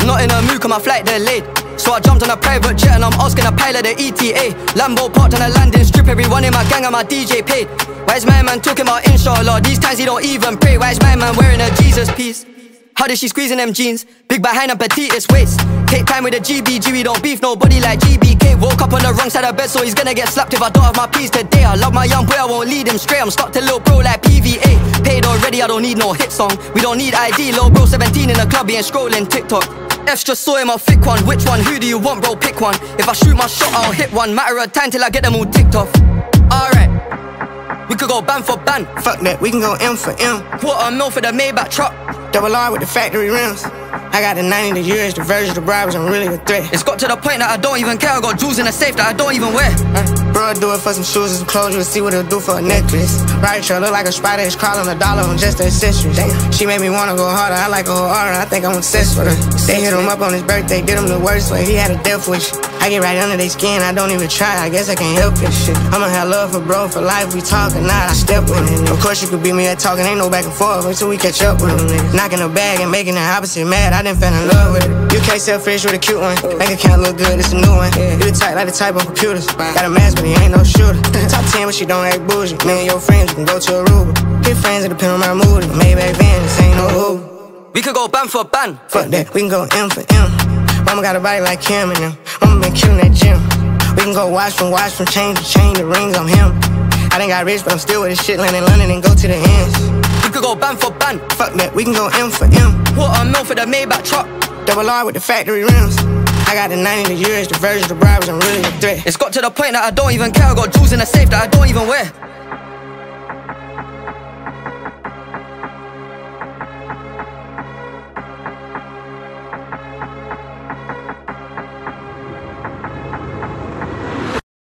I'm not in a mood, cause my flight delayed. So I jumped on a private jet and I'm asking a pilot the ETA. Lambo parked on a landing strip, everyone in my gang and my DJ paid. Why is my man talking about inshallah? These times he don't even pray. Why is my man wearing a Jesus piece? How did she squeeze in them jeans? Big behind and petitest waist. Take time with the GBG, we don't beef nobody like GBK. Woke up on the wrong side of bed, so he's gonna get slapped if I don't have my peace today. I love my young boy, I won't lead him straight. I'm stuck to little bro like PVA. Paid already, I don't need no hit song. We don't need ID, little bro 17 in the club, he ain't scrolling TikTok. F's just saw him, I'll thick one. Which one? Who do you want, bro? Pick one. If I shoot my shot, I'll hit one. Matter of time till I get them all ticked off. Alright. We could go ban for ban. Fuck that, we can go M for M. Quarter mil for the Maybach truck. Double R with the factory rims. I got the 90, the years, the version, the bribes, I'm really a threat. It's got to the point that I don't even care. I got jewels in the safe that I don't even wear. Uh, bro, do it for some shoes and some clothes, you'll see what it'll do for a necklace. Right, sure, look like a spider, it's crawling a dollar on just accessories. She made me wanna go harder, I like her harder, I think I'm obsessed with her. They hit him up on his birthday, did him the worst way, he had a death wish. I get right under their skin, I don't even try, I guess I can't help it. Shit. I'ma have love for bro for life, we talking, not I step with it. Of course, you could beat me at talking, ain't no back and forth until we catch up with them. Knocking the bag and making the opposite mad, I didn't fall in love with it. You can't sell fish with a cute one. Bank count look good, it's a new one. You the type like the type of computers. Got a mask, but he ain't no shooter. Top 10, but she don't act bougie. Me and your friends, you can go to Aruba. Hit friends, it depend on my mood. Maybe back then, this ain't no Uber. We could go ban for ban. Fuck that, we can go M for M. Mama got a body like Kim and them. Mama been killing that gym. We can go watch from watch from change to chain, the rings, I'm him. I done got rich, but I'm still with this shit, land in London and go to the ends. We could go ban for ban. Fuck that, we can go M for M. Quarter mil for the Maybach truck. Double R with the factory rims. I got the 90, the years, the version, the bribes, I'm really a threat. It's got to the point that I don't even care. I got jewels in the safe that I don't even wear.